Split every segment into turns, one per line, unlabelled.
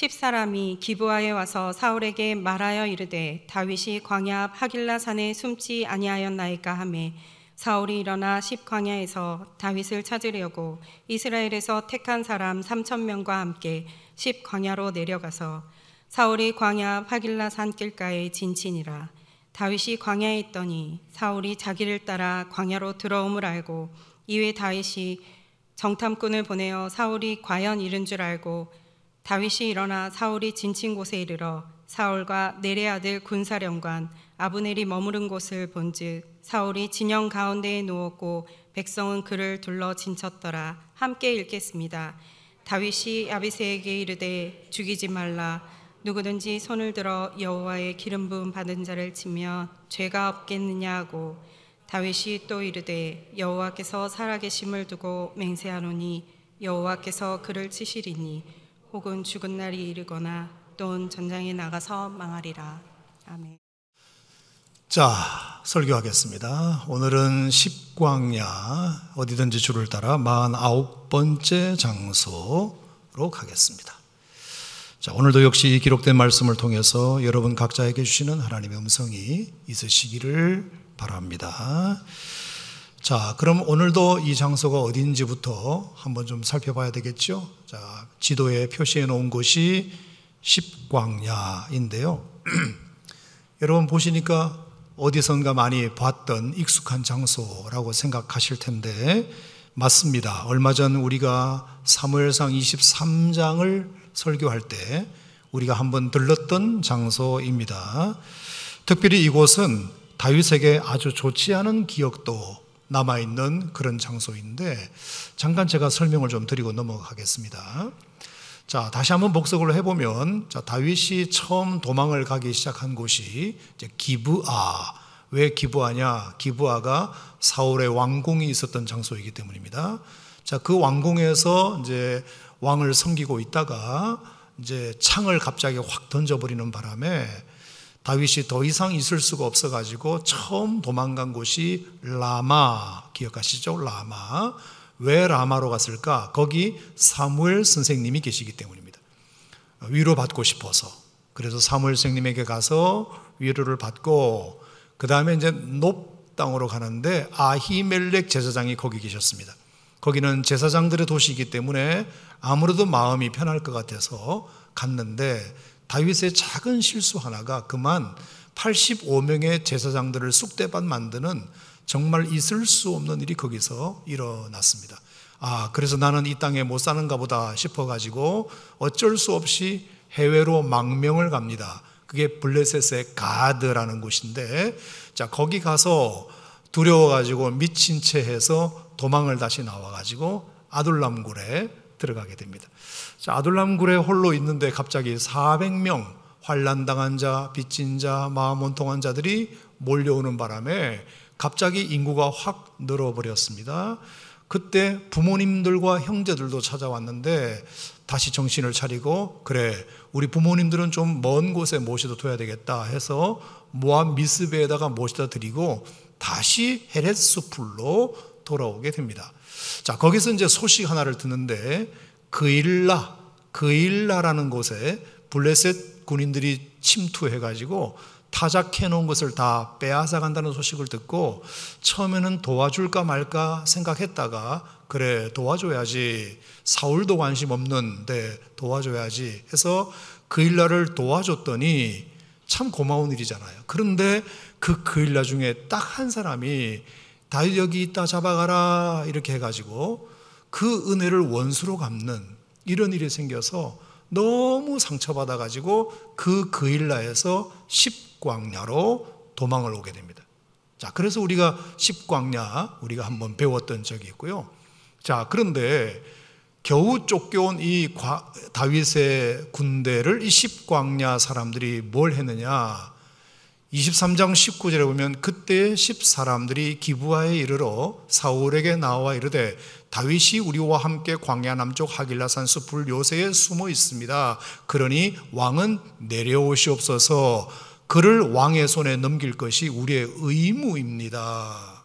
십 사람이 기부하에 와서 사울에게 말하여 이르되 다윗이 광야 앞 하길라 산에 숨지 아니하였나이까 하매 사울이 일어나 십 광야에서 다윗을 찾으려고 이스라엘에서 택한 사람 삼천 명과 함께 십 광야로 내려가서 사울이 광야 앞 하길라 산 길가에 진친이라. 다윗이 광야에 있더니 사울이 자기를 따라 광야로 들어옴을 알고 이에 다윗이 정탐꾼을 보내어 사울이 과연 이른 줄 알고 다윗이 일어나 사울이 진친 곳에 이르러 사울과 내레 아들 군사령관 아브넬이 머무른 곳을 본즉 사울이 진영 가운데에 누웠고 백성은 그를 둘러 진쳤더라. 함께 읽겠습니다. 다윗이 아비새에게 이르되 죽이지 말라. 누구든지 손을 들어 여호와의 기름 부음 받은 자를 치면 죄가 없겠느냐 하고 다윗이 또 이르되 여호와께서 살아계심을 두고 맹세하노니 여호와께서 그를 치시리니 혹은 죽은 날이 이르거나 또는 전장에 나가서 망하리라 아멘.
자, 설교하겠습니다. 오늘은 십광야 어디든지 줄을 따라 49번째 장소로 가겠습니다. 자, 오늘도 역시 기록된 말씀을 통해서 여러분 각자에게 주시는 하나님의 음성이 있으시기를 바랍니다. 자, 그럼 오늘도 이 장소가 어딘지부터 한번 좀 살펴봐야 되겠죠? 자, 지도에 표시해 놓은 곳이 십광야인데요. 여러분 보시니까 어디선가 많이 봤던 익숙한 장소라고 생각하실 텐데 맞습니다. 얼마 전 우리가 사무엘상 23장을 설교할 때 우리가 한번 들렀던 장소입니다. 특별히 이곳은 다윗에게 아주 좋지 않은 기억도 남아있는 그런 장소인데 잠깐 제가 설명을 좀 드리고 넘어가겠습니다. 자, 다시 한번 복습을 해보면, 자, 다윗이 처음 도망을 가기 시작한 곳이 이제 기브아. 왜 기브아냐? 기브아가 사울의 왕궁이 있었던 장소이기 때문입니다. 자, 그 왕궁에서 이제 왕을 섬기고 있다가 이제 창을 갑자기 확 던져버리는 바람에 다윗이 더 이상 있을 수가 없어가지고 처음 도망간 곳이 라마. 기억하시죠? 라마. 왜 라마로 갔을까? 거기 사무엘 선생님이 계시기 때문입니다. 위로 받고 싶어서. 그래서 사무엘 선생님에게 가서 위로를 받고 그 다음에 이제 높 땅으로 가는데 아히멜렉 제사장이 거기 계셨습니다. 거기는 제사장들의 도시이기 때문에 아무래도 마음이 편할 것 같아서 갔는데 다윗의 작은 실수 하나가 그만 85명의 제사장들을 쑥대밭 만드는 정말 있을 수 없는 일이 거기서 일어났습니다. 아, 그래서 나는 이 땅에 못 사는가 보다 싶어가지고 어쩔 수 없이 해외로 망명을 갑니다. 그게 블레셋의 가드라는 곳인데, 자, 거기 가서 두려워가지고 미친 채 해서 도망을 다시 나와가지고 아둘람굴에 들어가게 됩니다. 자, 아둘람굴에 홀로 있는데 갑자기 400명 환란당한 자, 빚진 자, 마음 원통한 자들이 몰려오는 바람에 갑자기 인구가 확 늘어버렸습니다. 그때 부모님들과 형제들도 찾아왔는데 다시 정신을 차리고 그래 우리 부모님들은 좀 먼 곳에 모셔다 둬야 되겠다 해서 모압 미스베에다가 모셔다 드리고 다시 헤렛 수풀로 돌아오게 됩니다. 자 거기서 이제 소식 하나를 듣는데 그일라 그일라라는 곳에 블레셋 군인들이 침투해가지고 타작해 놓은 것을 다 빼앗아 간다는 소식을 듣고 처음에는 도와줄까 말까 생각했다가 그래 도와줘야지 사울도 관심 없는데 도와줘야지 해서 그 일날을 도와줬더니 참 고마운 일이잖아요. 그런데 그 그일날 중에 딱 한 사람이 다윗 여기 있다 잡아가라 이렇게 해가지고 그 은혜를 원수로 갚는 이런 일이 생겨서 너무 상처받아가지고 그 그일라에서 10광야로 도망을 오게 됩니다. 자, 그래서 우리가 10광야 우리가 한번 배웠던 적이 있고요. 자, 그런데 겨우 쫓겨온 이 다윗의 군대를 이 10광야 사람들이 뭘 했느냐? 23장 19절에 보면 그때 10 사람들이 기부하에 이르러 사울에게 나와 이르되 다윗이 우리와 함께 광야 남쪽 하길라산 숲을 요새에 숨어 있습니다. 그러니 왕은 내려오시옵소서 그를 왕의 손에 넘길 것이 우리의 의무입니다.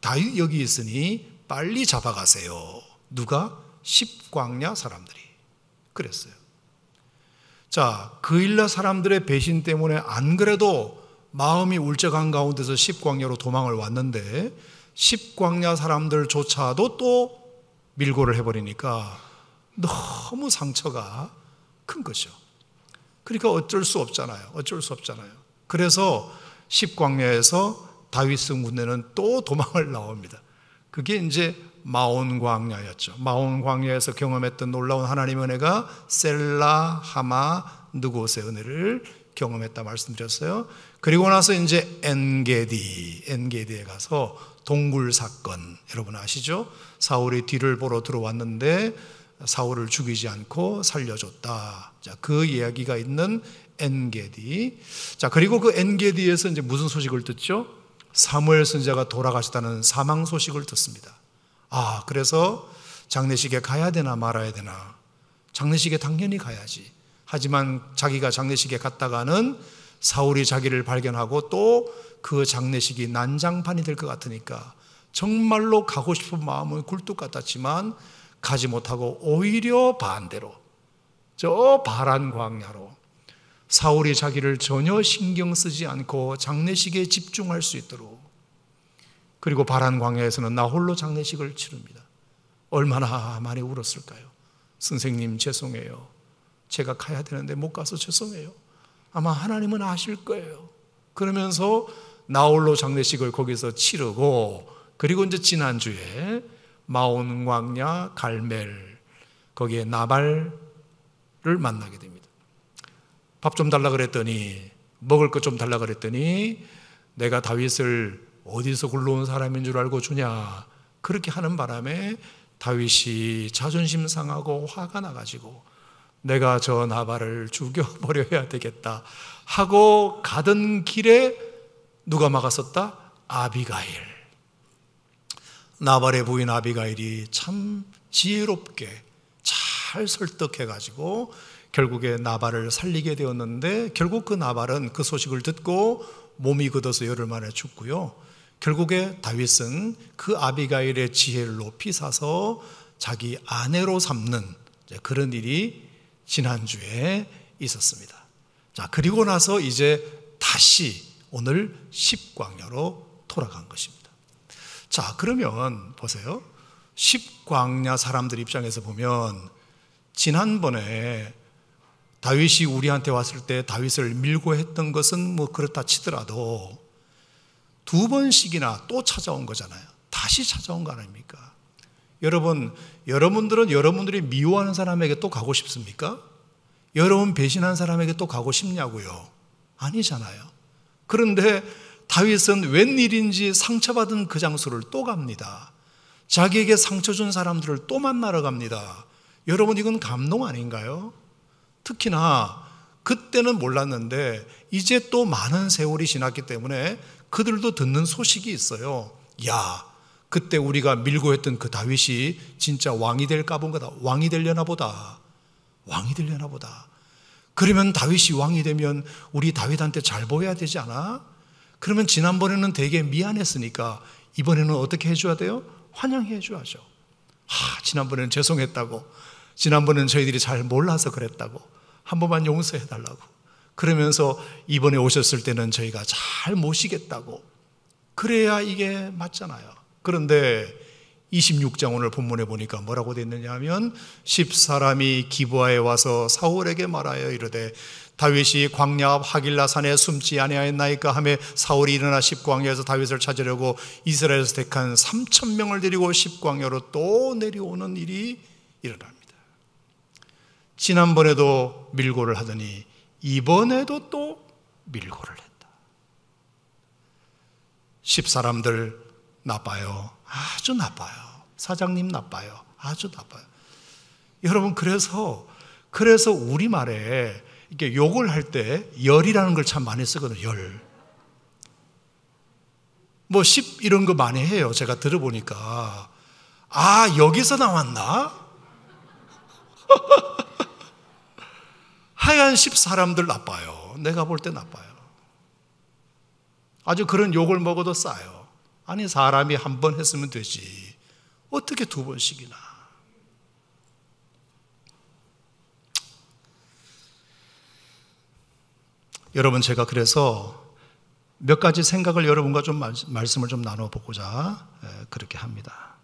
다윗 여기 있으니 빨리 잡아가세요. 누가? 십광야 사람들이 그랬어요. 자, 그일라 사람들의 배신 때문에 안 그래도 마음이 울적한 가운데서 십광야로 도망을 왔는데 십광야 사람들조차도 또 밀고를 해버리니까 너무 상처가 큰 거죠. 그러니까 어쩔 수 없잖아요. 어쩔 수 없잖아요. 그래서 십광야에서 다윗 군대는 또 도망을 나옵니다. 그게 이제 마온 광야였죠. 마온 광야에서 경험했던 놀라운 하나님의 은혜가 셀라, 하마, 느곳의 은혜를 경험했다 말씀드렸어요. 그리고 나서 이제 엔게디, 엔게디에 가서 동굴 사건 여러분 아시죠? 사울이 뒤를 보러 들어왔는데 사울을 죽이지 않고 살려줬다. 자, 그 이야기가 있는 엔게디. 자, 그리고 그 엔게디에서 이제 무슨 소식을 듣죠? 사무엘 선자가 돌아가셨다는 사망 소식을 듣습니다. 아, 그래서 장례식에 가야 되나 말아야 되나? 장례식에 당연히 가야지. 하지만 자기가 장례식에 갔다가는 사울이 자기를 발견하고 또 그 장례식이 난장판이 될 것 같으니까 정말로 가고 싶은 마음은 굴뚝 같았지만 가지 못하고 오히려 반대로 저 바란 광야로 사울이 자기를 전혀 신경 쓰지 않고 장례식에 집중할 수 있도록 그리고 바란 광야에서는 나 홀로 장례식을 치릅니다. 얼마나 많이 울었을까요? 선생님 죄송해요. 제가 가야 되는데 못 가서 죄송해요. 아마 하나님은 아실 거예요. 그러면서 나홀로 장례식을 거기서 치르고 그리고 이제 지난주에 마온 광야 갈멜 거기에 나발을 만나게 됩니다. 밥 좀 달라 그랬더니 먹을 것 좀 달라 그랬더니 내가 다윗을 어디서 굴러온 사람인 줄 알고 주냐 그렇게 하는 바람에 다윗이 자존심 상하고 화가 나가지고 내가 저 나발을 죽여버려야 되겠다 하고 가던 길에 누가 막았었다? 아비가일. 나발의 부인 아비가일이 참 지혜롭게 잘 설득해가지고 결국에 나발을 살리게 되었는데 결국 그 나발은 그 소식을 듣고 몸이 굳어서 열흘 만에 죽고요. 결국에 다윗은 그 아비가일의 지혜를 높이 사서 자기 아내로 삼는 그런 일이 지난주에 있었습니다. 자, 그리고 나서 이제 다시 오늘 십광야로 돌아간 것입니다. 자, 그러면 보세요. 십광야 사람들 입장에서 보면 지난번에 다윗이 우리한테 왔을 때 다윗을 밀고 했던 것은 뭐 그렇다 치더라도 두 번씩이나 또 찾아온 거잖아요. 다시 찾아온 거 아닙니까? 여러분, 여러분들은 여러분들이 미워하는 사람에게 또 가고 싶습니까? 여러분 배신한 사람에게 또 가고 싶냐고요? 아니잖아요. 그런데 다윗은 웬일인지 상처받은 그 장소를 또 갑니다. 자기에게 상처 준 사람들을 또 만나러 갑니다. 여러분, 이건 감동 아닌가요? 특히나 그때는 몰랐는데 이제 또 많은 세월이 지났기 때문에 그들도 듣는 소식이 있어요. 야, 그때 우리가 밀고 했던 그 다윗이 진짜 왕이 될까 본 거다. 왕이 되려나 보다. 왕이 되려나 보다. 그러면 다윗이 왕이 되면 우리 다윗한테 잘 보여야 되지 않아? 그러면 지난번에는 되게 미안했으니까 이번에는 어떻게 해줘야 돼요? 환영해 줘야죠. 아, 지난번에는 죄송했다고. 지난번에는 저희들이 잘 몰라서 그랬다고. 한 번만 용서해 달라고. 그러면서 이번에 오셨을 때는 저희가 잘 모시겠다고. 그래야 이게 맞잖아요. 그런데 26장 오늘 본문에 보니까 뭐라고 됐느냐 하면 10사람이 기부하에 와서 사울에게 말하여 이르되 다윗이 광야 앞 하길라 산에 숨지 아니하였나이까 하며 사울이 일어나 십광야에서 다윗을 찾으려고 이스라엘에서 택한 3천 명을 데리고 십광야로 또 내려오는 일이 일어납니다. 지난번에도 밀고를 하더니 이번에도 또 밀고를 했다. 십사람들 나빠요. 아주 나빠요. 사장님 나빠요. 아주 나빠요. 여러분, 그래서, 그래서 우리말에 이렇게 욕을 할 때 열이라는 걸 참 많이 쓰거든요. 열. 뭐, 십 이런 거 많이 해요. 제가 들어보니까. 아, 여기서 나왔나? 하얀 십 사람들 나빠요. 내가 볼 때 나빠요. 아주 그런 욕을 먹어도 싸요. 아니, 사람이 한 번 했으면 되지. 어떻게 두 번씩이나. 여러분 제가 그래서 몇 가지 생각을 여러분과 좀 말씀을 좀 나눠보고자 그렇게 합니다.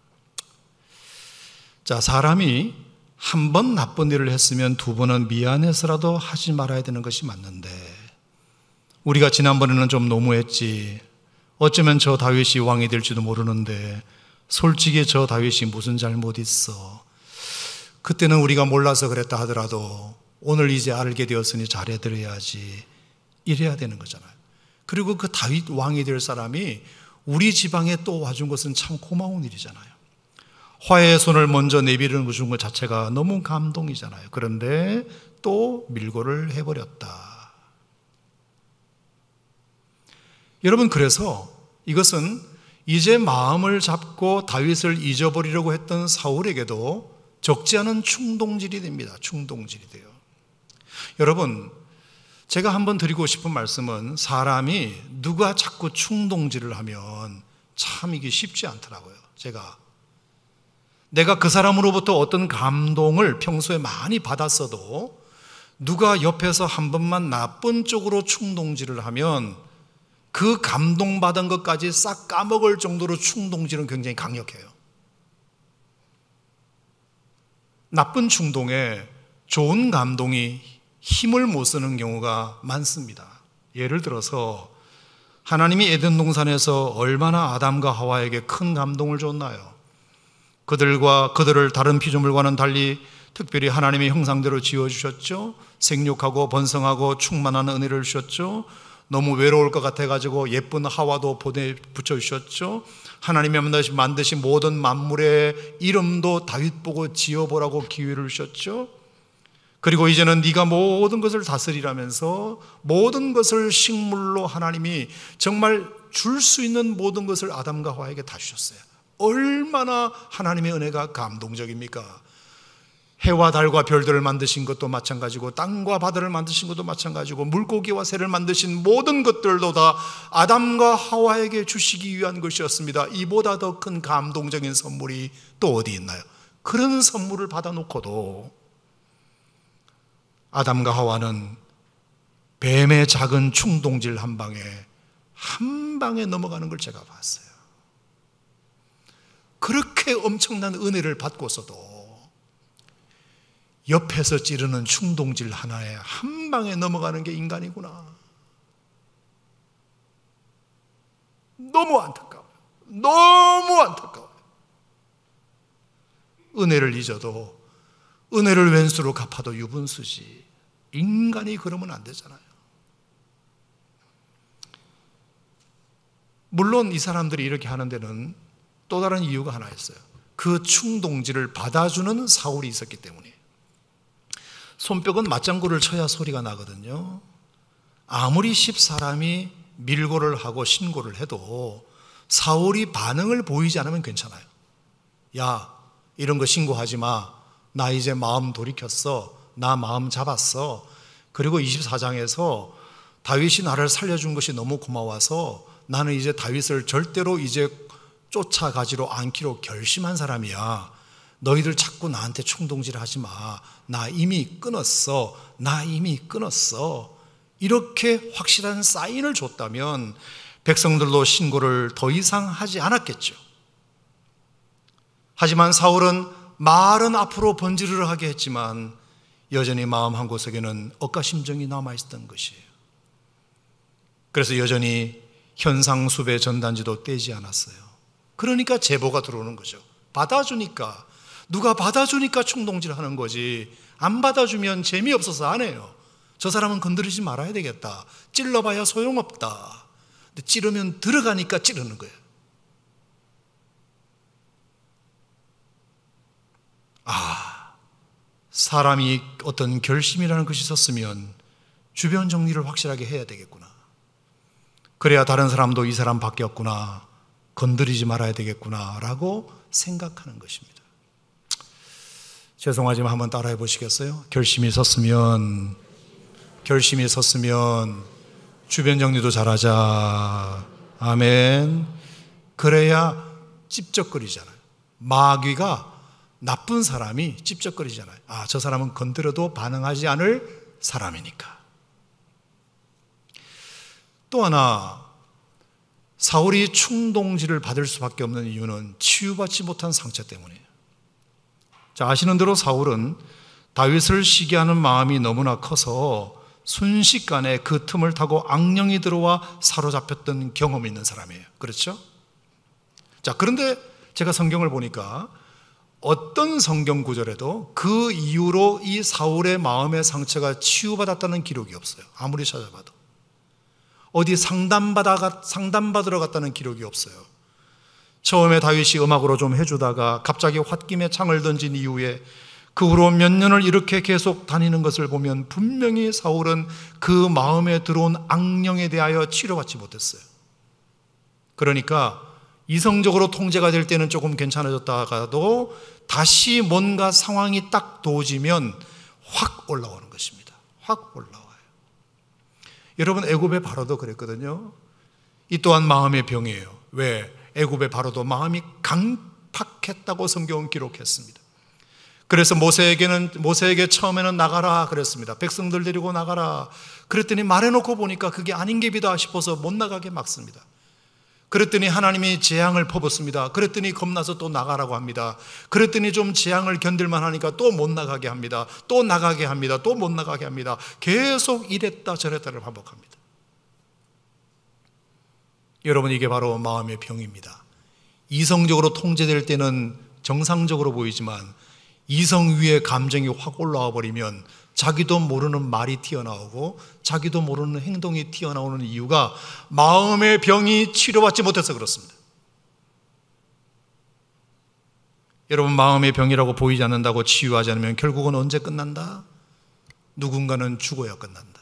자, 사람이 한 번 나쁜 일을 했으면 두 번은 미안해서라도 하지 말아야 되는 것이 맞는데 우리가 지난번에는 좀 너무했지. 어쩌면 저 다윗이 왕이 될지도 모르는데 솔직히 저 다윗이 무슨 잘못 있어. 그때는 우리가 몰라서 그랬다 하더라도 오늘 이제 알게 되었으니 잘해드려야지. 이래야 되는 거잖아요. 그리고 그 다윗 왕이 될 사람이 우리 지방에 또 와준 것은 참 고마운 일이잖아요. 화해의 손을 먼저 주는 것 자체가 너무 감동이잖아요. 그런데 또 밀고를 해버렸다. 여러분, 그래서 이것은 이제 마음을 잡고 다윗을 잊어버리려고 했던 사울에게도 적지 않은 충동질이 됩니다. 충동질이 돼요. 여러분, 제가 한번 드리고 싶은 말씀은 사람이 누가 자꾸 충동질을 하면 참 이게 쉽지 않더라고요. 제가 내가 그 사람으로부터 어떤 감동을 평소에 많이 받았어도 누가 옆에서 한 번만 나쁜 쪽으로 충동질을 하면 그 감동받은 것까지 싹 까먹을 정도로 충동질은 굉장히 강력해요. 나쁜 충동에 좋은 감동이 힘을 못 쓰는 경우가 많습니다. 예를 들어서 하나님이 에덴 동산에서 얼마나 아담과 하와에게 큰 감동을 줬나요? 그들과 그들을 다른 피조물과는 달리 특별히 하나님의 형상대로 지어 주셨죠. 생육하고 번성하고 충만한 은혜를 주셨죠. 너무 외로울 것 같아 가지고 예쁜 하와도 보내 붙여 주셨죠. 하나님이 만드신 모든 만물의 이름도 다윗 보고 지어 보라고 기회를 주셨죠. 그리고 이제는 네가 모든 것을 다스리라면서 모든 것을 식물로 하나님이 정말 줄 수 있는 모든 것을 아담과 하와에게 다 주셨어요. 얼마나 하나님의 은혜가 감동적입니까? 해와 달과 별들을 만드신 것도 마찬가지고 땅과 바다를 만드신 것도 마찬가지고 물고기와 새를 만드신 모든 것들도 다 아담과 하와에게 주시기 위한 것이었습니다. 이보다 더 큰 감동적인 선물이 또 어디 있나요? 그런 선물을 받아놓고도 아담과 하와는 뱀의 작은 충동질 한 방에 한 방에 넘어가는 걸 제가 봤어요. 그렇게 엄청난 은혜를 받고서도 옆에서 찌르는 충동질 하나에 한 방에 넘어가는 게 인간이구나. 너무 안타까워요. 너무 안타까워요. 은혜를 잊어도 은혜를 왼수로 갚아도 유분수지. 인간이 그러면 안 되잖아요. 물론 이 사람들이 이렇게 하는 데는 또 다른 이유가 하나 있어요. 그 충동질을 받아주는 사울이 있었기 때문에. 손뼉은 맞장구를 쳐야 소리가 나거든요. 아무리 십 사람이 밀고를 하고 신고를 해도 사울이 반응을 보이지 않으면 괜찮아요. 야, 이런 거 신고하지 마. 나 이제 마음 돌이켰어. 나 마음 잡았어. 그리고 24장에서 다윗이 나를 살려준 것이 너무 고마워서 나는 이제 다윗을 절대로 이제 쫓아가지로 않기로 결심한 사람이야. 너희들 자꾸 나한테 충동질 하지 마. 나 이미 끊었어. 나 이미 끊었어. 이렇게 확실한 사인을 줬다면 백성들도 신고를 더 이상 하지 않았겠죠. 하지만 사울은 말은 앞으로 번지르르 하게 했지만 여전히 마음 한 곳에는 억가심정이 남아 있었던 것이에요. 그래서 여전히 현상수배 전단지도 떼지 않았어요. 그러니까 제보가 들어오는 거죠. 받아주니까 누가 받아주니까 충동질 하는 거지. 안 받아주면 재미없어서 안 해요. 저 사람은 건드리지 말아야 되겠다. 찔러봐야 소용없다. 근데 찌르면 들어가니까 찌르는 거예요. 아, 사람이 어떤 결심이라는 것이 있었으면 주변 정리를 확실하게 해야 되겠구나. 그래야 다른 사람도 이 사람 바뀌었구나. 건드리지 말아야 되겠구나. 라고 생각하는 것입니다. 죄송하지만 한번 따라해 보시겠어요? 결심이 섰으면, 결심이 섰으면 주변 정리도 잘하자. 아멘. 그래야 찝쩍거리잖아요. 마귀가 나쁜 사람이 찝쩍거리잖아요. 아, 저 사람은 건드려도 반응하지 않을 사람이니까. 또 하나 사울이 충동질을 받을 수밖에 없는 이유는 치유받지 못한 상처 때문이에요. 자, 아시는 대로 사울은 다윗을 시기하는 마음이 너무나 커서 순식간에 그 틈을 타고 악령이 들어와 사로잡혔던 경험이 있는 사람이에요. 그렇죠? 자, 그런데 제가 성경을 보니까 어떤 성경 구절에도 그 이후로 이 사울의 마음의 상처가 치유받았다는 기록이 없어요. 아무리 찾아봐도. 어디 상담받아, 상담받으러 갔다는 기록이 없어요. 처음에 다윗이 음악으로 좀 해주다가 갑자기 홧김에 창을 던진 이후에 그 후로 몇 년을 이렇게 계속 다니는 것을 보면 분명히 사울은 그 마음에 들어온 악령에 대하여 치료받지 못했어요. 그러니까 이성적으로 통제가 될 때는 조금 괜찮아졌다가도 다시 뭔가 상황이 딱 도지면 확 올라오는 것입니다. 확 올라와요. 여러분 애굽의 바로도 그랬거든요. 이 또한 마음의 병이에요. 왜? 애굽의 바로도 마음이 강팍했다고 성경은 기록했습니다. 그래서 모세에게는 모세에게 처음에는 나가라 그랬습니다. 백성들 데리고 나가라. 그랬더니 말해놓고 보니까 그게 아닌 게 비다 싶어서 못 나가게 막습니다. 그랬더니 하나님이 재앙을 퍼붓습니다. 그랬더니 겁나서 또 나가라고 합니다. 그랬더니 좀 재앙을 견딜만 하니까 또 못 나가게 합니다. 또 나가게 합니다. 또 못 나가게 합니다. 계속 이랬다 저랬다를 반복합니다. 여러분 이게 바로 마음의 병입니다. 이성적으로 통제될 때는 정상적으로 보이지만 이성 위에 감정이 확 올라와 버리면 자기도 모르는 말이 튀어나오고 자기도 모르는 행동이 튀어나오는 이유가 마음의 병이 치료받지 못해서 그렇습니다. 여러분 마음의 병이라고 보이지 않는다고 치유하지 않으면 결국은 언제 끝난다? 누군가는 죽어야 끝난다.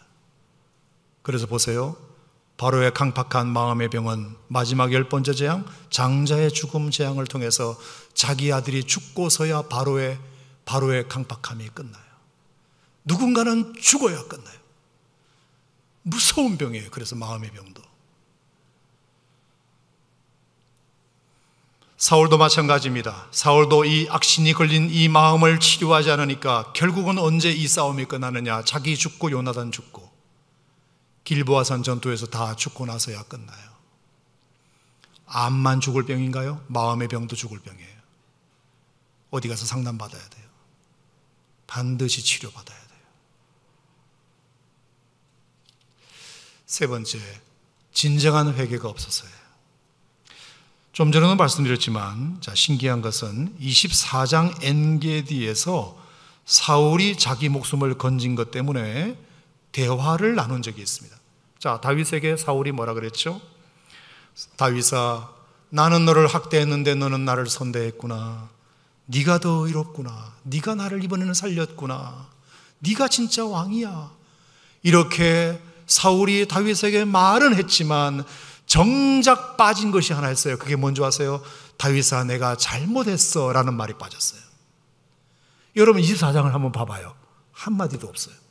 그래서 보세요. 바로의 강팍한 마음의 병은 마지막 열 번째 재앙, 장자의 죽음 재앙을 통해서 자기 아들이 죽고서야 바로의 바로의 강팍함이 끝나요. 누군가는 죽어야 끝나요. 무서운 병이에요. 그래서 마음의 병도. 사울도 마찬가지입니다. 사울도 이 악신이 걸린 이 마음을 치료하지 않으니까 결국은 언제 이 싸움이 끝나느냐? 자기 죽고 요나단 죽고 길보아산 전투에서 다 죽고 나서야 끝나요. 암만 죽을 병인가요? 마음의 병도 죽을 병이에요. 어디 가서 상담받아야 돼요. 반드시 치료받아야 돼요. 세 번째, 진정한 회개가 없어서예요. 좀 전에도 말씀드렸지만, 자, 신기한 것은 24장 엔게디에서 사울이 자기 목숨을 건진 것 때문에 대화를 나눈 적이 있습니다. 자, 다윗에게 사울이 뭐라 그랬죠? 다윗아, 나는 너를 학대했는데 너는 나를 선대했구나. 네가 더 의롭구나. 네가 나를 이번에는 살렸구나. 네가 진짜 왕이야. 이렇게 사울이 다윗에게 말은 했지만 정작 빠진 것이 하나 있어요. 그게 뭔지 아세요? 다윗아 내가 잘못했어 라는 말이 빠졌어요. 여러분 24장을 한번 봐봐요. 한마디도 없어요.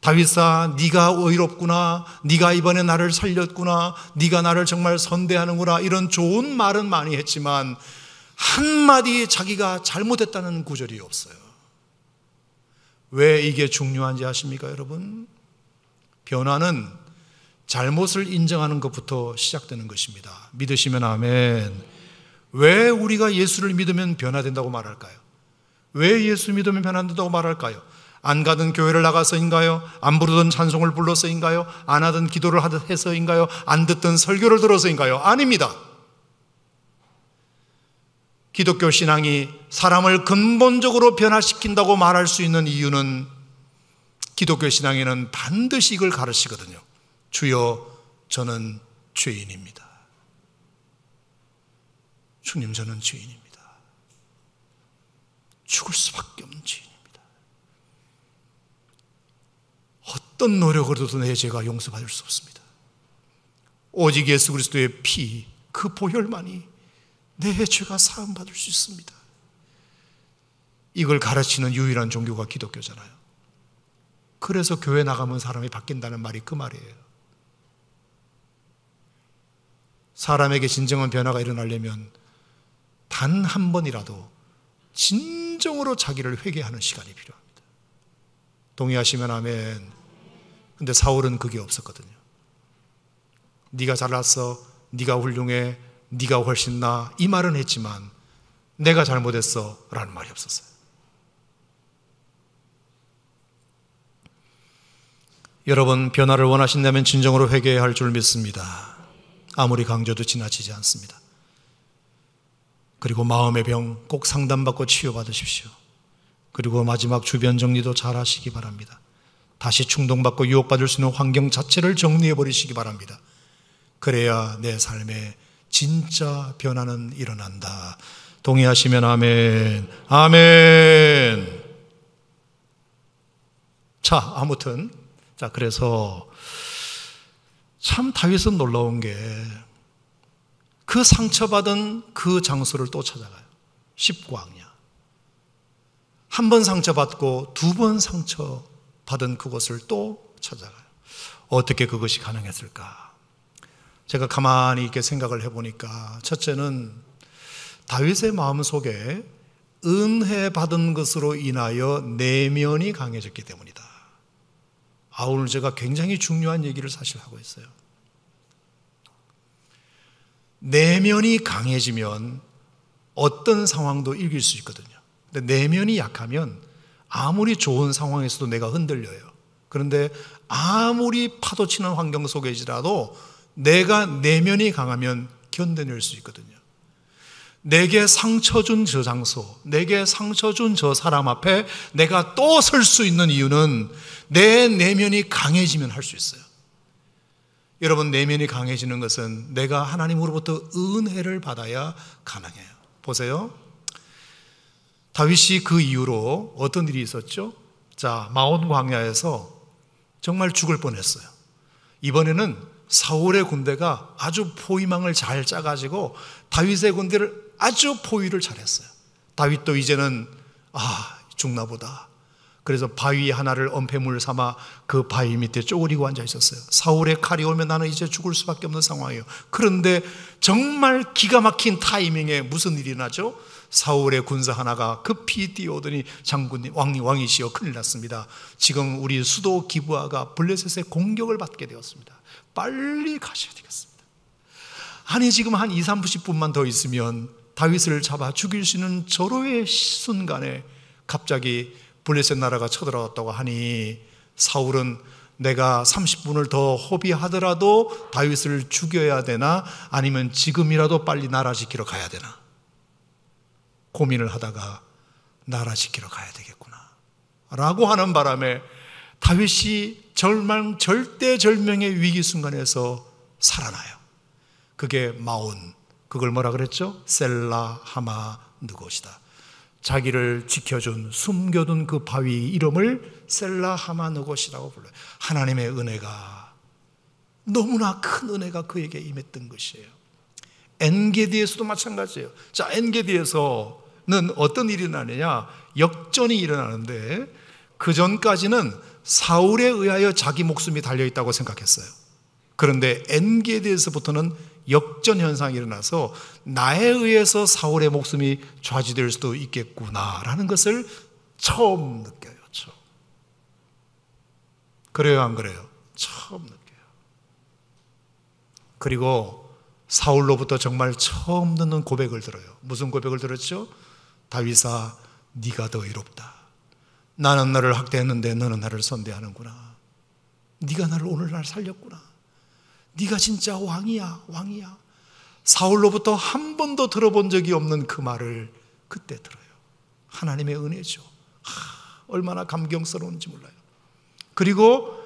다윗아 네가 의롭구나 네가 이번에 나를 살렸구나 네가 나를 정말 선대하는구나 이런 좋은 말은 많이 했지만 한마디 자기가 잘못했다는 구절이 없어요. 왜 이게 중요한지 아십니까, 여러분? 변화는 잘못을 인정하는 것부터 시작되는 것입니다. 믿으시면 아멘. 왜 우리가 예수를 믿으면 변화된다고 말할까요? 왜 예수 믿으면 변화된다고 말할까요? 안 가던 교회를 나가서인가요? 안 부르던 찬송을 불러서인가요? 안 하던 기도를 해서인가요? 안 듣던 설교를 들어서인가요? 아닙니다. 기독교 신앙이 사람을 근본적으로 변화시킨다고 말할 수 있는 이유는 기독교 신앙에는 반드시 이걸 가르치거든요. 주여, 저는 죄인입니다. 주님, 저는 죄인입니다. 죽을 수밖에 없는 죄인입니다. 어떤 노력으로도 내 죄가 용서받을 수 없습니다. 오직 예수 그리스도의 피, 그 보혈만이 내 죄가 사함받을 수 있습니다. 이걸 가르치는 유일한 종교가 기독교잖아요. 그래서 교회 나가면 사람이 바뀐다는 말이 그 말이에요. 사람에게 진정한 변화가 일어나려면 단 한 번이라도 진정으로 자기를 회개하는 시간이 필요합니다. 동의하시면 아멘. 근데 사울은 그게 없었거든요. 네가 잘났어, 네가 훌륭해, 네가 훨씬 나. 이 말은 했지만 내가 잘못했어 라는 말이 없었어요. 여러분 변화를 원하신다면 진정으로 회개해야 할 줄 믿습니다. 아무리 강조도 지나치지 않습니다. 그리고 마음의 병 꼭 상담받고 치유받으십시오. 그리고 마지막 주변 정리도 잘 하시기 바랍니다. 다시 충동받고 유혹받을 수 있는 환경 자체를 정리해 버리시기 바랍니다. 그래야 내 삶에 진짜 변화는 일어난다. 동의하시면 아멘. 아멘. 자, 아무튼 자, 그래서 참 다윗은 놀라운 게 그 상처받은 그 장소를 또 찾아가요. 십광야. 한 번 상처받고 두 번 상처 받은 그곳을 또 찾아가요. 어떻게 그것이 가능했을까? 제가 가만히 이렇게 생각을 해보니까 첫째는 다윗의 마음 속에 은혜 받은 것으로 인하여 내면이 강해졌기 때문이다. 아, 오늘 제가 굉장히 중요한 얘기를 사실 하고 있어요. 내면이 강해지면 어떤 상황도 이길 수 있거든요. 근데 내면이 약하면 아무리 좋은 상황에서도 내가 흔들려요. 그런데 아무리 파도 치는 환경 속에지라도 내가 내면이 강하면 견뎌낼 수 있거든요. 내게 상처 준 저 장소, 내게 상처 준 저 사람 앞에 내가 또 설 수 있는 이유는 내 내면이 강해지면 할 수 있어요. 여러분, 내면이 강해지는 것은 내가 하나님으로부터 은혜를 받아야 가능해요. 보세요. 다윗이 그 이후로 어떤 일이 있었죠? 자, 마온 광야에서 정말 죽을 뻔했어요. 이번에는 사울의 군대가 아주 포위망을 잘 짜가지고 다윗의 군대를 아주 포위를 잘했어요. 다윗도 이제는 아 죽나 보다. 그래서 바위 하나를 엄폐물 삼아 그 바위 밑에 쪼그리고 앉아 있었어요. 사울의 칼이 오면 나는 이제 죽을 수밖에 없는 상황이에요. 그런데 정말 기가 막힌 타이밍에 무슨 일이 나죠? 사울의 군사 하나가 급히 뛰어오더니 장군님 왕이 왕이시여 큰일 났습니다. 지금 우리 수도 기부아가 블레셋의 공격을 받게 되었습니다. 빨리 가셔야 되겠습니다. 아니 지금 한 2, 30분만 더 있으면 다윗을 잡아 죽일 수 있는 절호의 순간에 갑자기 블레셋 나라가 쳐들어왔다고 하니 사울은 내가 30분을 더 허비하더라도 다윗을 죽여야 되나 아니면 지금이라도 빨리 나라 지키러 가야 되나 고민을 하다가 나라 지키러 가야 되겠구나 라고 하는 바람에 다윗이 절망 절대절명의 위기 순간에서 살아나요. 그게 마온 그걸 뭐라 그랬죠? 셀라 하마 느곳이다. 자기를 지켜준 숨겨둔 그 바위 이름을 셀라 하마 느곳이라고 불러요. 하나님의 은혜가 너무나 큰 은혜가 그에게 임했던 것이에요. 엔게디에서도 마찬가지예요. 자, 엔게디에서 는 어떤 일이 일어나느냐? 역전이 일어나는데 그 전까지는 사울에 의하여 자기 목숨이 달려 있다고 생각했어요. 그런데 엔게디에서부터는 역전 현상이 일어나서 나에 의해서 사울의 목숨이 좌지될 수도 있겠구나라는 것을 처음 느껴요. 그래요, 안 그래요? 처음 느껴요. 그리고 사울로부터 정말 처음 듣는 고백을 들어요. 무슨 고백을 들었죠? 다윗아, 네가 더 이롭다. 나는 너를 학대했는데 너는 나를 선대하는구나. 네가 나를 오늘날 살렸구나. 네가 진짜 왕이야, 왕이야. 사울로부터 한 번도 들어본 적이 없는 그 말을 그때 들어요. 하나님의 은혜죠. 하, 얼마나 감경스러운지 몰라요. 그리고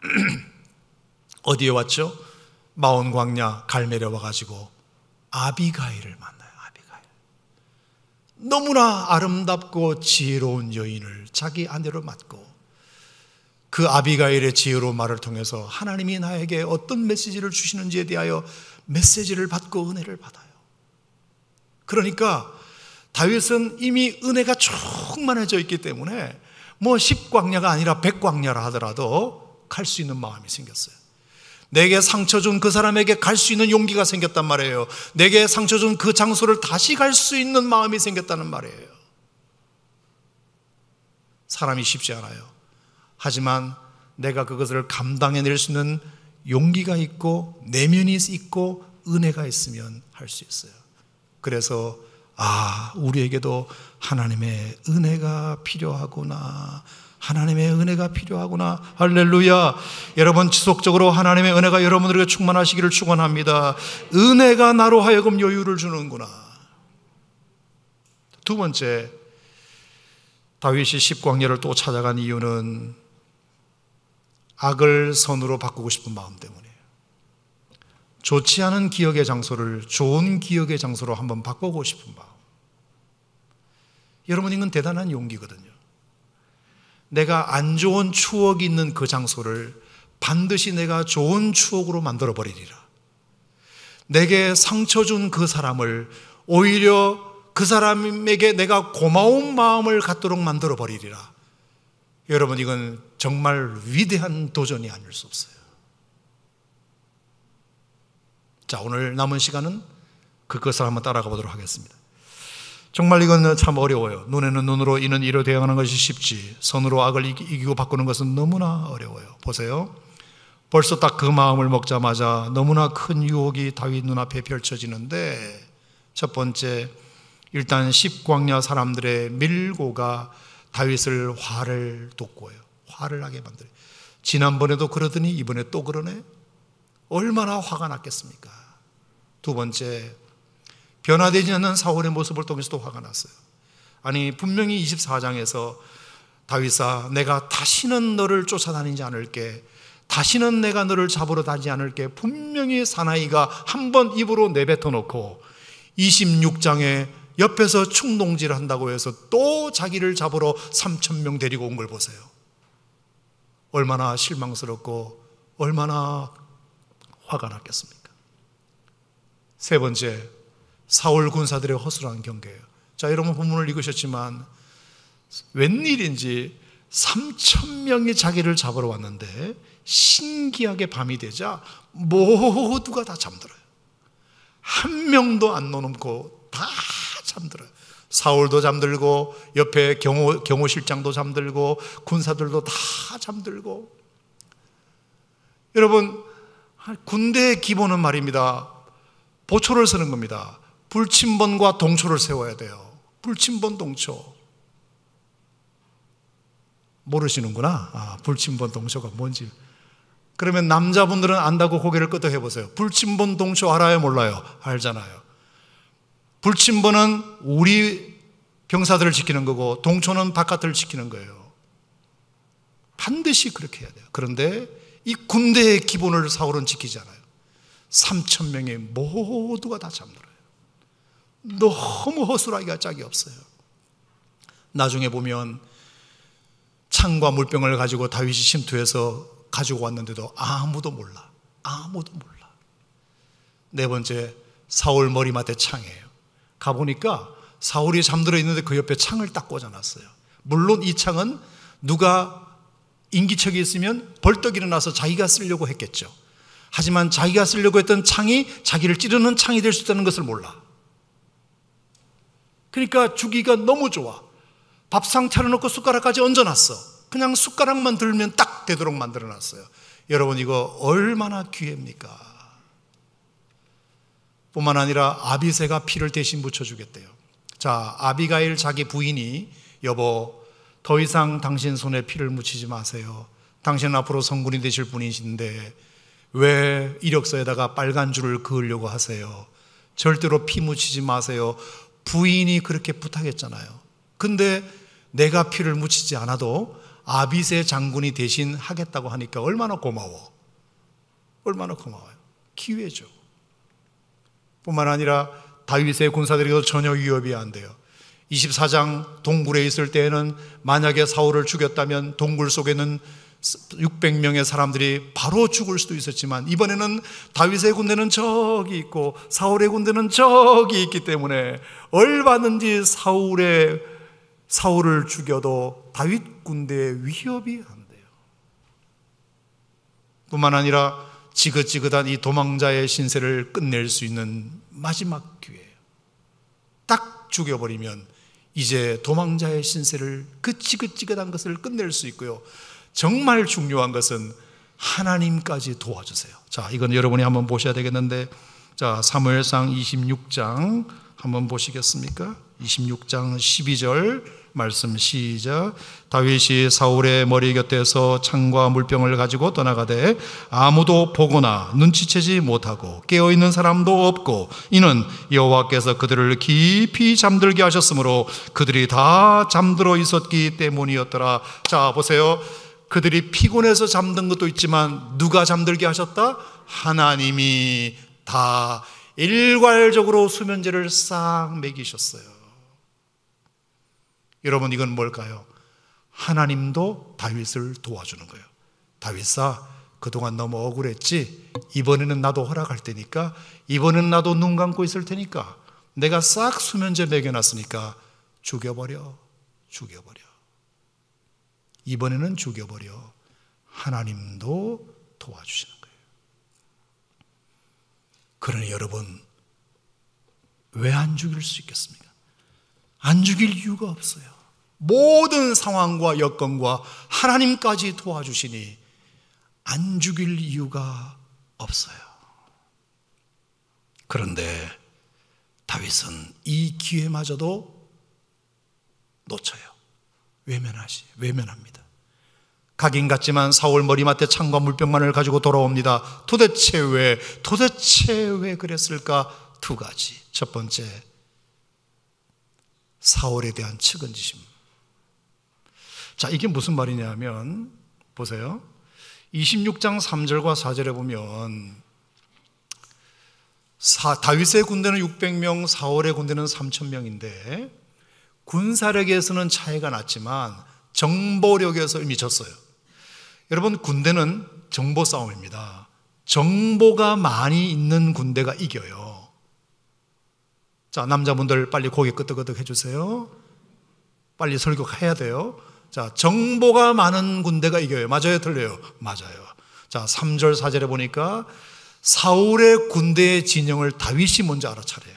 어디에 왔죠? 마온 광야 갈매려 와가지고 아비가일을. 아비가일. 너무나 아름답고 지혜로운 여인을 자기 아내로 맡고 그 아비가일의 지혜로운 말을 통해서 하나님이 나에게 어떤 메시지를 주시는지에 대하여 메시지를 받고 은혜를 받아요. 그러니까 다윗은 이미 은혜가 충만해져 있기 때문에 뭐 십광야가 아니라 백광야라 하더라도 갈 수 있는 마음이 생겼어요. 내게 상처 준 그 사람에게 갈 수 있는 용기가 생겼단 말이에요. 내게 상처 준 그 장소를 다시 갈 수 있는 마음이 생겼다는 말이에요. 사람이 쉽지 않아요. 하지만 내가 그것을 감당해낼 수 있는 용기가 있고 내면이 있고 은혜가 있으면 할 수 있어요. 그래서 아, 우리에게도 하나님의 은혜가 필요하구나. 하나님의 은혜가 필요하구나. 할렐루야. 여러분 지속적으로 하나님의 은혜가 여러분들에게 충만하시기를 축원합니다. 은혜가 나로 하여금 여유를 주는구나. 두 번째 다윗이 십광야를 또 찾아간 이유는 악을 선으로 바꾸고 싶은 마음 때문이에요. 좋지 않은 기억의 장소를 좋은 기억의 장소로 한번 바꾸고 싶은 마음. 여러분, 이건 대단한 용기거든요. 내가 안 좋은 추억이 있는 그 장소를 반드시 내가 좋은 추억으로 만들어 버리리라. 내게 상처 준 그 사람을 오히려 그 사람에게 내가 고마운 마음을 갖도록 만들어 버리리라. 여러분, 이건 정말 위대한 도전이 아닐 수 없어요. 자, 오늘 남은 시간은 그것을 한번 따라가 보도록 하겠습니다. 정말 이건 참 어려워요. 눈에는 눈으로 이는 이로 대응하는 것이 쉽지. 선으로 악을 이기고 바꾸는 것은 너무나 어려워요. 보세요. 벌써 딱 그 마음을 먹자마자 너무나 큰 유혹이 다윗 눈앞에 펼쳐지는데 첫 번째 일단 십광야 사람들의 밀고가 다윗을 화를 돋고요. 화를 나게 만들어요. 지난번에도 그러더니 이번에 또 그러네. 얼마나 화가 났겠습니까? 두 번째, 변화되지 않는 사울의 모습을 통해서도 화가 났어요. 아니, 분명히 24장에서 다윗아, 내가 다시는 너를 쫓아다니지 않을게. 다시는 내가 너를 잡으러 다니지 않을게. 분명히 사나이가 한 번 입으로 내뱉어 놓고 26장에 옆에서 충동질 한다고 해서 또 자기를 잡으러 3천 명 데리고 온 걸 보세요. 얼마나 실망스럽고 얼마나 화가 났겠습니까? 세 번째, 사울 군사들의 허술한 경계예요. 자, 여러분 본문을 읽으셨지만 웬일인지 3천 명이 자기를 잡으러 왔는데 신기하게 밤이 되자 모두가 다 잠들어요. 한 명도 안 놓고 다 잠들어요. 사울도 잠들고 옆에 경호 경호실장도 잠들고 군사들도 다 잠들고 여러분 군대의 기본은 말입니다. 보초를 서는 겁니다. 불침번과 동초를 세워야 돼요. 불침번 동초. 모르시는구나. 아, 불침번 동초가 뭔지. 그러면 남자분들은 안다고 고개를 끄덕해 보세요. 불침번 동초 알아요, 몰라요? 알잖아요. 불침번은 우리 병사들을 지키는 거고 동초는 바깥을 지키는 거예요. 반드시 그렇게 해야 돼요. 그런데 이 군대의 기본을 사울은 지키잖아요. 3천 명의 모두가 다 잠들어요. 너무 허술하기가 짝이 없어요. 나중에 보면 창과 물병을 가지고 다윗이 침투해서 가지고 왔는데도 아무도 몰라. 아무도 몰라. 네 번째, 사울 머리맡에 창이에요. 가보니까 사울이 잠들어 있는데 그 옆에 창을 딱 꽂아놨어요. 물론 이 창은 누가 인기척이 있으면 벌떡 일어나서 자기가 쓰려고 했겠죠. 하지만 자기가 쓰려고 했던 창이 자기를 찌르는 창이 될 수 있다는 것을 몰라. 그러니까 주기가 너무 좋아. 밥상 차려놓고 숟가락까지 얹어놨어. 그냥 숟가락만 들면 딱 되도록 만들어놨어요. 여러분 이거 얼마나 귀합니까? 뿐만 아니라 아비세가 피를 대신 묻혀주겠대요. 자, 아비가일 자기 부인이 여보 더 이상 당신 손에 피를 묻히지 마세요. 당신은 앞으로 성군이 되실 분이신데 왜 이력서에다가 빨간 줄을 그으려고 하세요? 절대로 피 묻히지 마세요. 부인이 그렇게 부탁했잖아요. 근데 내가 피를 묻히지 않아도 아비세 장군이 대신 하겠다고 하니까 얼마나 고마워. 얼마나 고마워요. 기회죠. 뿐만 아니라 다윗의 군사들에게도 전혀 위협이 안 돼요. 24장 동굴에 있을 때에는 만약에 사울을 죽였다면 동굴 속에는 600명의 사람들이 바로 죽을 수도 있었지만 이번에는 다윗의 군대는 저기 있고 사울의 군대는 저기 있기 때문에 얼마든지 사울의 사울을 죽여도 다윗 군대의 위협이 안 돼요. 뿐만 아니라 지긋지긋한 이 도망자의 신세를 끝낼 수 있는 마지막 기회예요. 딱 죽여버리면 이제 도망자의 신세를 그 지긋지긋한 것을 끝낼 수 있고요. 정말 중요한 것은 하나님까지 도와주세요. 자, 이건 여러분이 한번 보셔야 되겠는데, 자, 사무엘상 26장 한번 보시겠습니까? 26장 12절 말씀 시작. 다윗이 사울의 머리 곁에서 창과 물병을 가지고 떠나가되 아무도 보거나 눈치채지 못하고 깨어 있는 사람도 없고 이는 여호와께서 그들을 깊이 잠들게 하셨으므로 그들이 다 잠들어 있었기 때문이었더라. 자 보세요. 그들이 피곤해서 잠든 것도 있지만 누가 잠들게 하셨다? 하나님이 다 일괄적으로 수면제를 싹 먹이셨어요. 여러분 이건 뭘까요? 하나님도 다윗을 도와주는 거예요. 다윗아 그동안 너무 억울했지. 이번에는 나도 허락할 테니까 이번에는 나도 눈 감고 있을 테니까 내가 싹 수면제 먹여놨으니까 죽여버려. 죽여버려. 이번에는 죽여버려. 하나님도 도와주시는 거예요. 그러니 여러분 왜 안 죽일 수 있겠습니까? 안 죽일 이유가 없어요. 모든 상황과 여건과 하나님까지 도와주시니 안 죽일 이유가 없어요. 그런데 다윗은 이 기회마저도 놓쳐요. 외면하시, 외면합니다. 각인 같지만 사울 머리맡에 창과 물병만을 가지고 돌아옵니다. 도대체 왜, 도대체 왜 그랬을까? 두 가지. 첫 번째, 사울에 대한 측은지심. 자, 이게 무슨 말이냐면, 보세요. 26장 3절과 4절에 보면, 사, 다윗의 군대는 600명, 사울의 군대는 3,000명인데, 군사력에서는 차이가 났지만, 정보력에서 이미 졌어요. 여러분, 군대는 정보 싸움입니다. 정보가 많이 있는 군대가 이겨요. 자, 남자분들 빨리 고개 끄덕끄덕 해주세요. 빨리 설교해야 돼요. 자, 정보가 많은 군대가 이겨요. 맞아요? 틀려요? 맞아요. 자, 3절, 4절에 보니까 사울의 군대의 진영을 다윗이 먼저 알아차려요.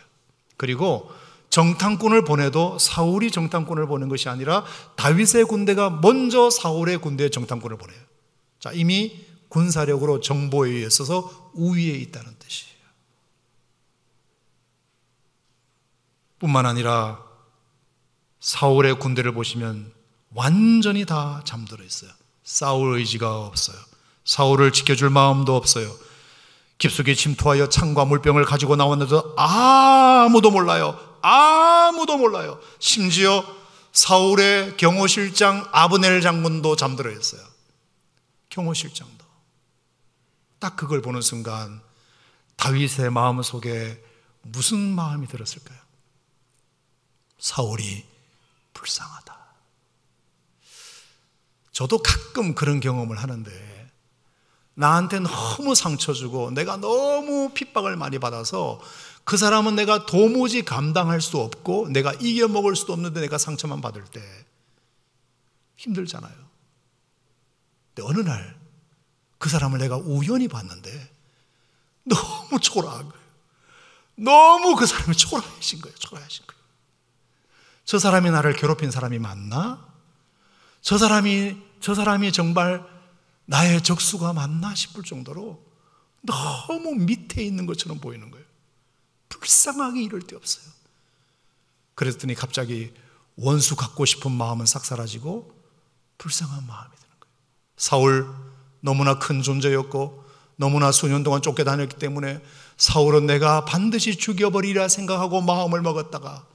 그리고 정탐꾼을 보내도 사울이 정탐꾼을 보낸 것이 아니라 다윗의 군대가 먼저 사울의 군대의 정탐꾼을 보내요. 자, 이미 군사력으로 정보에 있어서 우위에 있다는 뜻이에요. 뿐만 아니라 사울의 군대를 보시면 완전히 다 잠들어 있어요. 싸울 의지가 없어요. 사울을 지켜줄 마음도 없어요. 깊숙이 침투하여 창과 물병을 가지고 나왔는데도 아무도 몰라요. 아무도 몰라요. 심지어 사울의 경호실장 아브넬 장군도 잠들어 있어요. 경호실장도. 딱 그걸 보는 순간 다윗의 마음 속에 무슨 마음이 들었을까요? 사울이 불쌍하다. 저도 가끔 그런 경험을 하는데 나한테 너무 상처 주고 내가 너무 핍박을 많이 받아서 그 사람은 내가 도무지 감당할 수 없고 내가 이겨먹을 수도 없는데 내가 상처만 받을 때 힘들잖아요. 근데 어느 날 그 사람을 내가 우연히 봤는데 너무 초라한 거예요. 너무 그 사람이 초라하신 거예요. 초라하신 거예요. 저 사람이 나를 괴롭힌 사람이 맞나? 저 사람이 저 사람이 정말 나의 적수가 맞나 싶을 정도로 너무 밑에 있는 것처럼 보이는 거예요. 불쌍하게 이럴 데 없어요. 그랬더니 갑자기 원수 갖고 싶은 마음은 싹 사라지고 불쌍한 마음이 드는 거예요. 사울 너무나 큰 존재였고 너무나 수년 동안 쫓겨다녔기 때문에 사울은 내가 반드시 죽여버리라 생각하고 마음을 먹었다가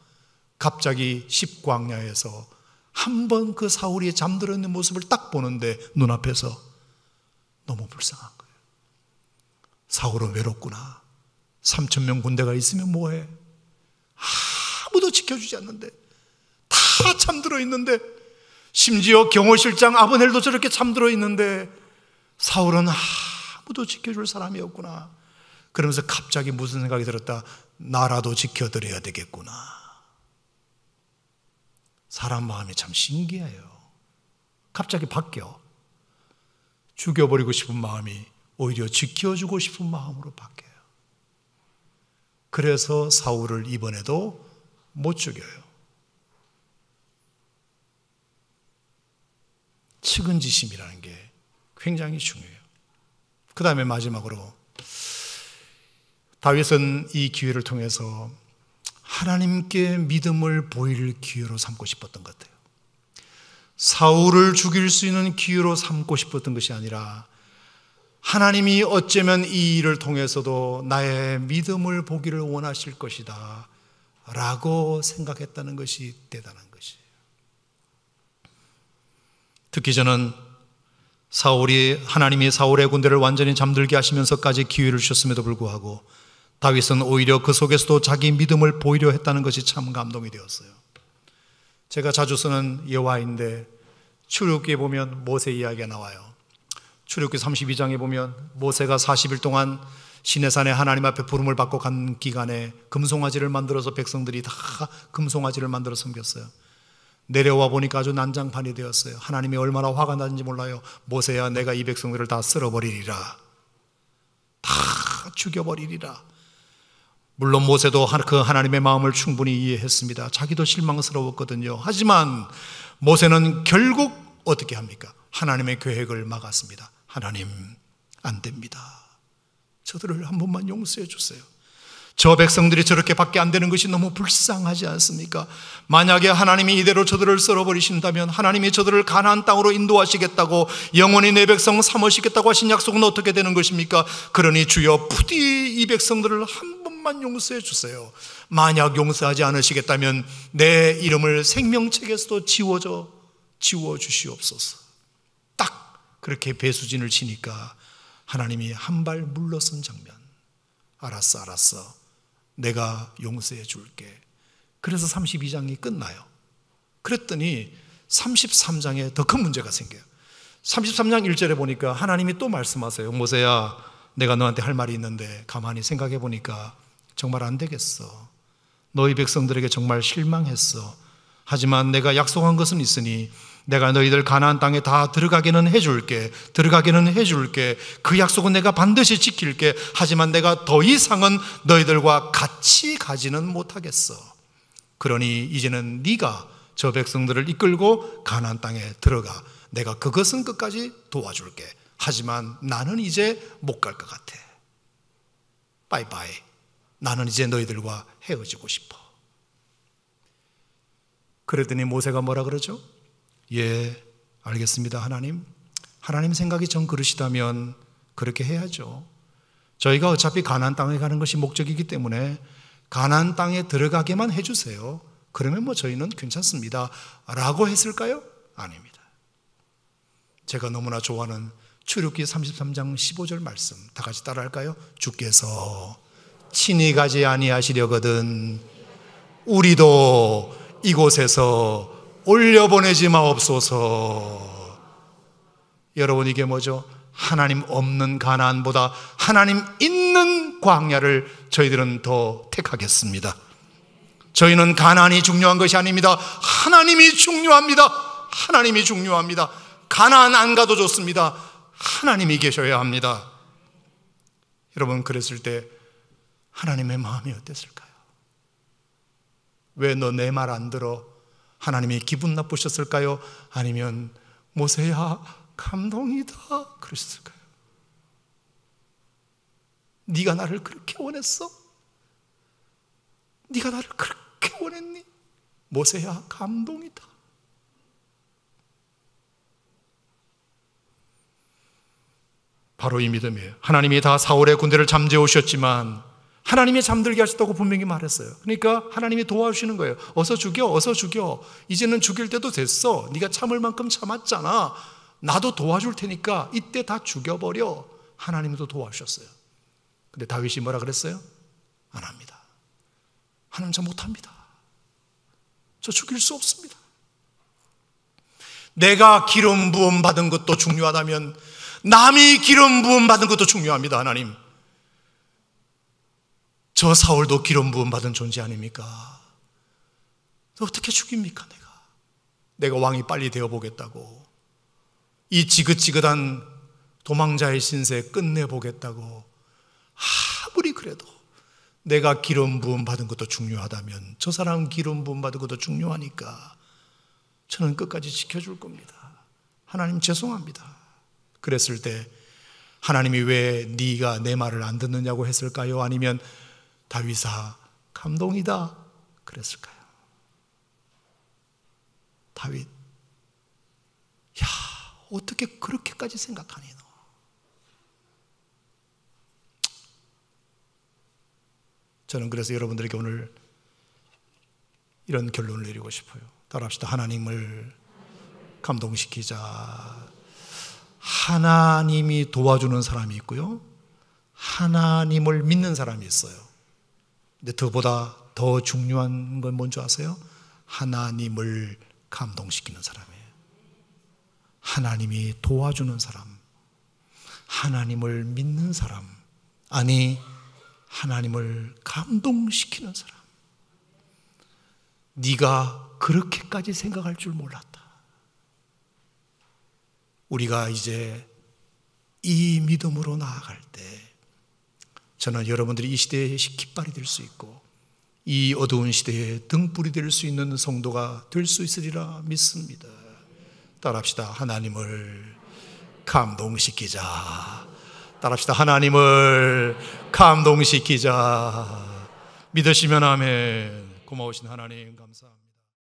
갑자기 십광야에서 한 번 그 사울이 잠들어 있는 모습을 딱 보는데 눈앞에서 너무 불쌍한 거예요. 사울은 외롭구나. 3천 명 군대가 있으면 뭐해? 아무도 지켜주지 않는데 다 잠들어 있는데 심지어 경호실장 아브넬도 저렇게 잠들어 있는데 사울은 아무도 지켜줄 사람이 없구나. 그러면서 갑자기 무슨 생각이 들었다. 나라도 지켜드려야 되겠구나. 사람 마음이 참 신기해요. 갑자기 바뀌어. 죽여버리고 싶은 마음이 오히려 지켜주고 싶은 마음으로 바뀌어요. 그래서 사울을 이번에도 못 죽여요. 측은지심이라는 게 굉장히 중요해요. 그 다음에 마지막으로 다윗은 이 기회를 통해서 하나님께 믿음을 보일 기회로 삼고 싶었던 것 같아요. 사울을 죽일 수 있는 기회로 삼고 싶었던 것이 아니라 하나님이 어쩌면 이 일을 통해서도 나의 믿음을 보기를 원하실 것이다. 라고 생각했다는 것이 대단한 것이에요. 특히 저는 사울이 하나님이 사울의 군대를 완전히 잠들게 하시면서까지 기회를 주셨음에도 불구하고 다윗은 오히려 그 속에서도 자기 믿음을 보이려 했다는 것이 참 감동이 되었어요. 제가 자주 쓰는 예화인데 출애굽기에 보면 모세 이야기가 나와요. 출애굽기 32장에 보면 모세가 40일 동안 시내산에 하나님 앞에 부름을 받고 간 기간에 금송아지를 만들어서 백성들이 다 금송아지를 만들어 섬겼어요. 내려와 보니까 아주 난장판이 되었어요. 하나님이 얼마나 화가 나는지 몰라요. 모세야 내가 이 백성들을 다 쓸어버리리라. 다 죽여버리리라. 물론 모세도 그 하나님의 마음을 충분히 이해했습니다. 자기도 실망스러웠거든요. 하지만 모세는 결국 어떻게 합니까? 하나님의 계획을 막았습니다. 하나님, 안 됩니다. 저들을 한 번만 용서해 주세요. 저 백성들이 저렇게 밖에 안 되는 것이 너무 불쌍하지 않습니까? 만약에 하나님이 이대로 저들을 썰어버리신다면 하나님이 저들을 가나안 땅으로 인도하시겠다고 영원히 내 백성 삼으시겠다고 하신 약속은 어떻게 되는 것입니까? 그러니 주여 부디 이 백성들을 한 번만 용서해 주세요. 만약 용서하지 않으시겠다면 내 이름을 생명책에서도 지워져 지워 주시옵소서. 딱 그렇게 배수진을 치니까 하나님이 한 발 물러선 장면. 알았어, 알았어. 내가 용서해 줄게. 그래서 32장이 끝나요. 그랬더니 33장에 더 큰 문제가 생겨요. 33장 1절에 보니까 하나님이 또 말씀하세요. 모세야, 내가 너한테 할 말이 있는데 가만히 생각해 보니까 정말 안 되겠어. 너희 백성들에게 정말 실망했어. 하지만 내가 약속한 것은 있으니 내가 너희들 가나안 땅에 다 들어가게는 해줄게. 들어가게는 해줄게. 그 약속은 내가 반드시 지킬게. 하지만 내가 더 이상은 너희들과 같이 가지는 못하겠어. 그러니 이제는 네가 저 백성들을 이끌고 가나안 땅에 들어가. 내가 그것은 끝까지 도와줄게. 하지만 나는 이제 못 갈 것 같아. 바이바이. 나는 이제 너희들과 헤어지고 싶어. 그랬더니 모세가 뭐라 그러죠? 예, 알겠습니다, 하나님. 하나님 생각이 전 그러시다면 그렇게 해야죠. 저희가 어차피 가나안 땅에 가는 것이 목적이기 때문에 가나안 땅에 들어가게만 해주세요. 그러면 뭐 저희는 괜찮습니다. 라고 했을까요? 아닙니다. 제가 너무나 좋아하는 출애굽기 33장 15절 말씀 다 같이 따라할까요? 주께서 친히 가지 아니하시려거든 우리도 이곳에서 올려보내지 마옵소서. 여러분 이게 뭐죠? 하나님 없는 가나안보다 하나님 있는 광야를 저희들은 더 택하겠습니다. 저희는 가나안이 중요한 것이 아닙니다. 하나님이 중요합니다. 하나님이 중요합니다. 가나안 안 가도 좋습니다. 하나님이 계셔야 합니다. 여러분 그랬을 때 하나님의 마음이 어땠을까요? 왜 너 내 말 안 들어? 하나님이 기분 나쁘셨을까요? 아니면 모세야 감동이다 그러셨을까요? 네가 나를 그렇게 원했어? 네가 나를 그렇게 원했니? 모세야 감동이다. 바로 이 믿음이에요. 하나님이 다 사울의 군대를 잠재워 오셨지만 하나님이 잠들게 하셨다고 분명히 말했어요. 그러니까 하나님이 도와주시는 거예요. 어서 죽여, 어서 죽여. 이제는 죽일 때도 됐어. 네가 참을 만큼 참았잖아. 나도 도와줄 테니까 이때 다 죽여버려. 하나님도 도와주셨어요. 근데 다윗이 뭐라 그랬어요? 안 합니다. 하나님 저 못합니다. 저 죽일 수 없습니다. 내가 기름 부음 받은 것도 중요하다면 남이 기름 부음 받은 것도 중요합니다, 하나님. 저 사울도 기름 부음 받은 존재 아닙니까? 어떻게 죽입니까, 내가? 내가 왕이 빨리 되어 보겠다고. 이 지긋지긋한 도망자의 신세 끝내 보겠다고. 아무리 그래도 내가 기름 부음 받은 것도 중요하다면 저 사람 기름 부음 받은 것도 중요하니까 저는 끝까지 지켜줄 겁니다. 하나님 죄송합니다. 그랬을 때 하나님이 왜 네가 내 말을 안 듣느냐고 했을까요? 아니면 다윗아 감동이다 그랬을까요? 다윗 야 어떻게 그렇게까지 생각하니 너? 저는 그래서 여러분들에게 오늘 이런 결론을 내리고 싶어요. 따라합시다. 하나님을 감동시키자. 하나님이 도와주는 사람이 있고요. 하나님을 믿는 사람이 있어요. 근데 그보다 더 중요한 건 뭔지 아세요? 하나님을 감동시키는 사람이에요. 하나님이 도와주는 사람, 하나님을 믿는 사람, 아니, 하나님을 감동시키는 사람. 네가 그렇게까지 생각할 줄 몰랐다. 우리가 이제 이 믿음으로 나아갈 때 저는 여러분들이 이 시대의 깃발이 될 수 있고 이 어두운 시대에 등불이 될 수 있는 성도가 될 수 있으리라 믿습니다. 따라합시다. 하나님을 감동시키자. 따라합시다. 하나님을 감동시키자. 믿으시면 아멘. 고마우신 하나님 감사합니다.